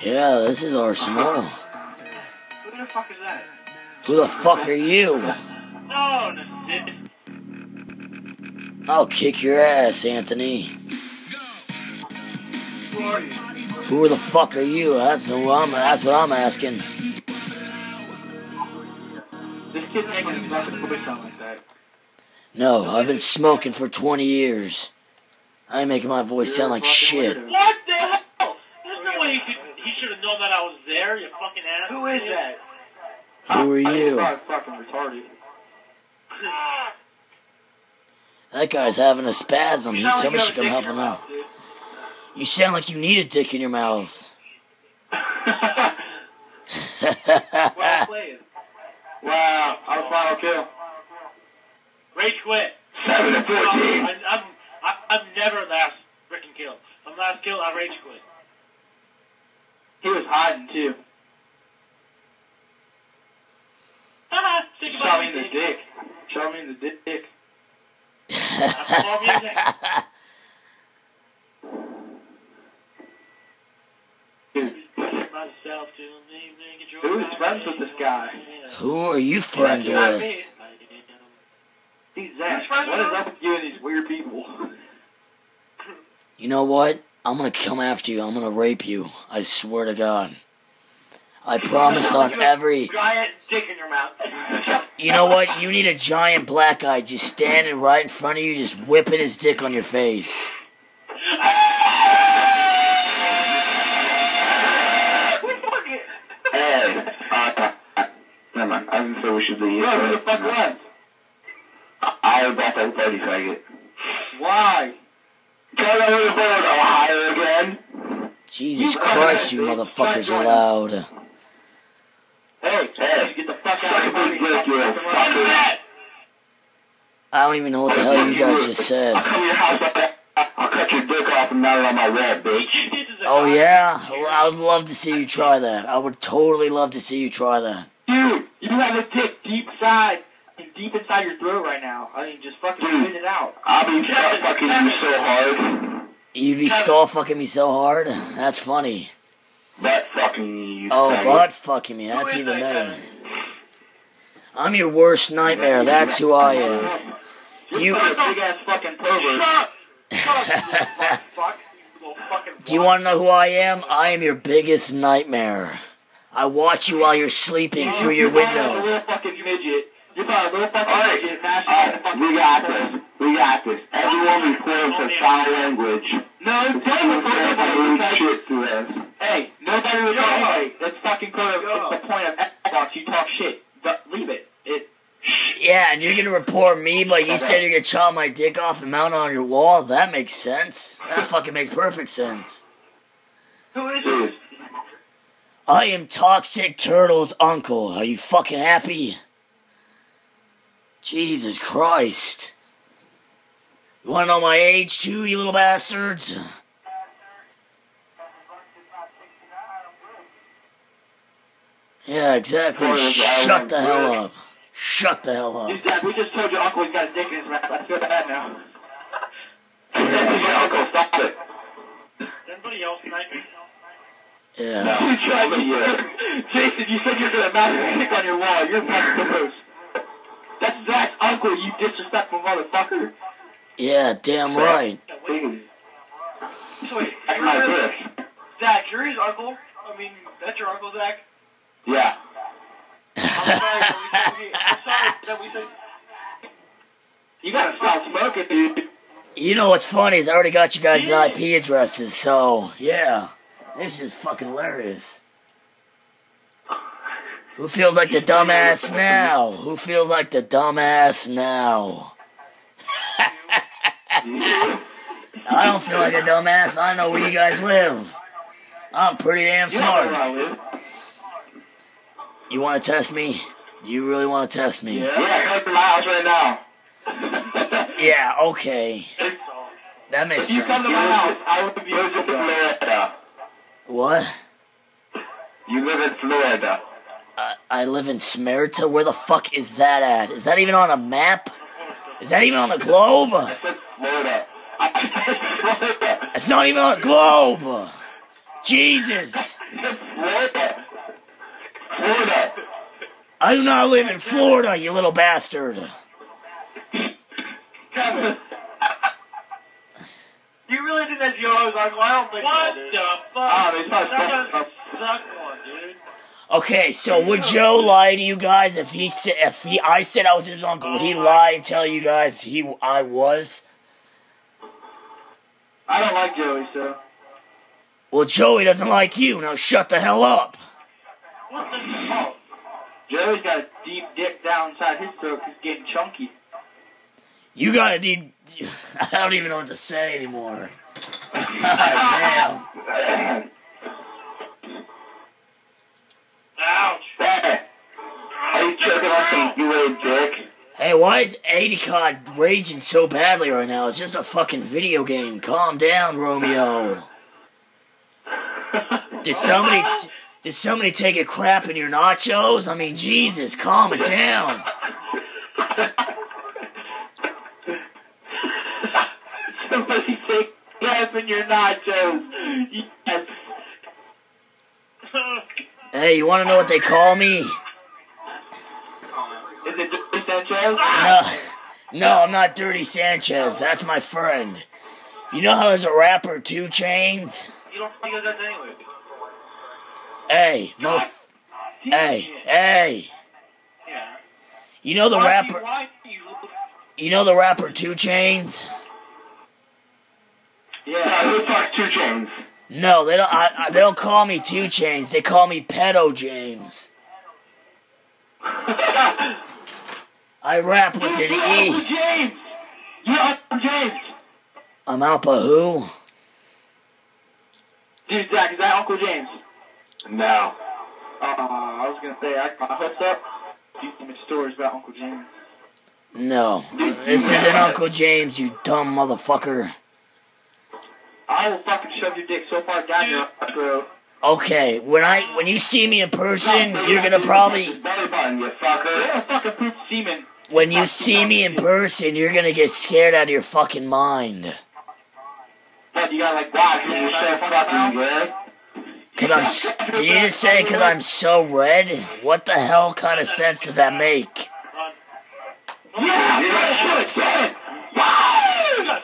Yeah, this is Arsonal. Who the fuck is that? Who the fuck are you? No, this is I'll kick your ass, Anthony. Who are you? Who the fuck are you? That's what I'm. That's what I'm asking. This kid's making voice sound like that. No, I've been smoking for 20 years. I ain't making my voice sound like shit. What the hell? There's no way he could. He should have known that I was there. You fucking ass. Who is that? Who are you? fucking retarded. That guy's having a spasm. He, somebody should come help him out. You sound like you need a dick in your mouth. well played. Wow, I was final kill. Rage quit. Seven to fourteen. I, I'm, I'm never last freaking kill. I'm last kill, I rage quit. He was hiding too. Haha, think Shot me me, in the dick. Shot me in the dick. That's more music. Dude, Myself to me, make it Who's friends with this guy? Who are you friends Not with? me. He's Zach. What is up with you and these weird people? You know what? I'm gonna come after you. I'm gonna rape you. I swear to God. I promise on every. Giant dick in your mouth. You know what? You need a giant black guy just standing right in front of you, just whipping his dick on your face. Hey, uh, never mind. I didn't say we should leave. Bro, who the fuck won? I was at the party faggot. Why? Tell them to vote Ohio again. Jesus Christ, you motherfuckers are loud. Hey, Hey, get the fuck suck out a of my big dick, you little What is fucker. that? I don't even know what the hell you guys just said. I'll come to your house. I'll, I'll cut your dick off and mount it on my wall, bitch. This is a Oh yeah? Well, I would love to see you try that. I would totally love to see you try that. Dude, you have a dick deep inside, deep inside your throat right now. I mean, just fucking Dude. spit it out. I'll be fucking you so hard. You'd be skull fucking me so hard. That's funny. Butt fucking you. Oh, faggot. butt fucking me. That's even that better. guy? I'm your worst nightmare. That's who I am. You You're a big ass fucking pervert. Shut up! Fuck. You little fucking do you want to know who I am? I am your biggest nightmare. I watch you while you're sleeping through your You're probably a window. Little fucking midget. You're a little fucking Alright, midget. Mashing alright, fucking we got this. We got this. Everyone report for foul language. No, don't Someone report said nobody rude because shit to us. Hey, nobody would talk anybody. That's fucking part of it's the point of Xbox. You talk shit. But leave it. It. Yeah, and you're gonna report me, but you said you're gonna chop my dick off and mount it on your wall. That makes sense. That fucking makes perfect sense. Who is this? I am Toxic Turtle's uncle. Are you fucking happy? Jesus Christ. You wanna know my age too, you little bastards? Yeah, exactly. Shut the hell up. Shut the hell up. Dude, Dad, we just told your uncle he's got a dick in his mouth. I feel bad now. my uncle, stop it. Anybody else sniping? Yeah. You tried to. Jason, you said you're gonna mount a dick on your wall. You're fucking gross. That's Zach's uncle, you disrespectful motherfucker. Yeah, damn right. Please, So wait, That's my dick. Zach, you're his uncle? I mean, that's your uncle, Zach? Yeah. I'm sorry that we, I'm sorry that we said... You gotta stop smoking, dude. You know what's funny is I already got you guys' IP addresses, so yeah. This is fucking hilarious. Who feels like the dumbass now? Who feels like the dumbass now? I don't feel like a dumbass. I know where you guys live. I'm pretty damn You don't know where smart. You want to test me? You really want to test me? Yeah, come to my house right now. Yeah, okay. That makes If you come to my house, I will be Where's in Florida? What? You live in Florida. I, I live in Smerta. Where the fuck is that at? Is that even on a map? Is that even on the globe? Florida. I said Florida. It's not even on a globe. Jesus! Florida. Florida. I do not live in Florida, you little bastard. Kevin. you really think that's Yo's uncle? I don't think What the fuck? Ah, they thought that something- suck one, dude. Okay, so would Joe lie to you guys if he said if he I said I was his uncle? Would he uh-huh. lie and tell you guys he I was? I don't like Joey, so. Well, Joey doesn't like you. Now shut the hell up. What the Oh. Joey's got a deep dick down inside his throat. He's getting chunky. You gotta need. I don't even know what to say anymore. Damn. Ouch. Hey, are you choking on some you dick? Hey, why is Adicott raging so badly right now? It's just a fucking video game. Calm down, Romeo. Did somebody did somebody take a crap in your nachos? I mean, Jesus, calm it down. Somebody take crap in your nachos. Hey, you want to know what they call me? Is it Joey Sanchez? No, no, I'm not Dirty Sanchez. That's my friend. You know how there's a rapper, 2 Chainz? You don't think of that anyway. Hey, no, hey, hey. Yeah. You know the Why do you- rapper? You You know the rapper 2 Chainz? Yeah, who fucks two chains? No, they don't. I, I, they don't call me Two Chains. They call me Pedo James. I rap with an Uncle E. James! You're Uncle James! I'm Alpa who? Dude, Zach, is that Uncle James? No. Uh, I was gonna say, I, my hooks up. Do some stories about Uncle James. No, this isn't Uncle James. You dumb motherfucker. I will fucking shove your dick so far down your throat. Okay, when I when you see me in person, you're gonna probably Belly button, you fucker. You're a fucking poop semen. when you see me in person, you're gonna get scared out of your fucking mind. What, you got like, wow, dude, you're so fucking good. Cause I'm. s- Did you just say cause I'm so red? What the hell kind of sense does that make? Yeah,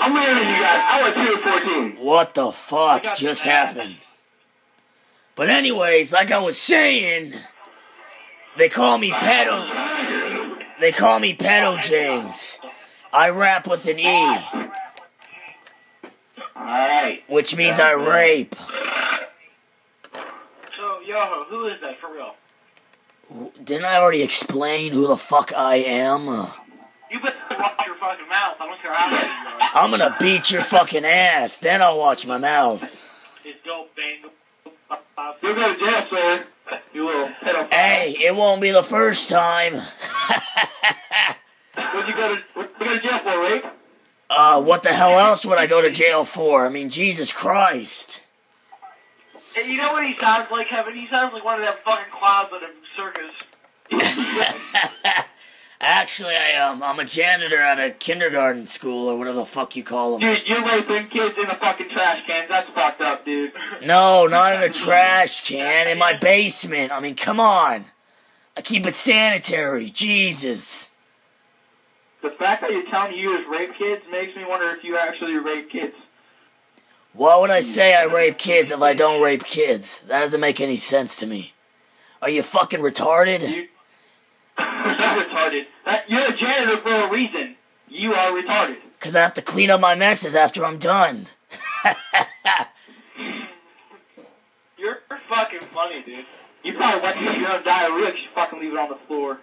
I'm winning you guys. I went 2 to 14. What the fuck just happened? But anyways, like I was saying, they call me pedo. They call me pedo James. I rap with an E, Alright. which means I rape. So, Yoho, who is that for real? Didn't I already explain who the fuck I am? You better watch your fucking mouth. I don't care how many you are. I'm gonna beat your fucking ass, then I'll watch my mouth. It's dope, bang. You'll go to jail, sir. You little pedophile. Hey, it won't be the first time. What'd you go to, what'd you go to jail for, rape? uh, what the hell else would I go to jail for? I mean, Jesus Christ. Hey, you know what he sounds like, Kevin? He sounds like one of them fucking clowns at a circus. Actually, I um, I'm a janitor at a kindergarten school or whatever the fuck you call them. Dude, you're raping kids in the fucking trash cans. That's fucked up, dude. No, not in a trash can, in my basement. I mean, come on. I keep it sanitary. Jesus. The fact that you're telling me you just rape kids makes me wonder if you actually rape kids. Why would I say I rape kids if I don't rape kids? That doesn't make any sense to me. Are you fucking retarded? You, you're retarded. That, you're a janitor for a reason. You are retarded. Because I have to clean up my messes after I'm done. You're fucking funny, dude. You probably went to your own diarrhea 'cause you fucking leave it on the floor.